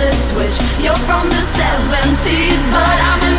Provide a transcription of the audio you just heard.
the switch. You're from the 70s, but I'm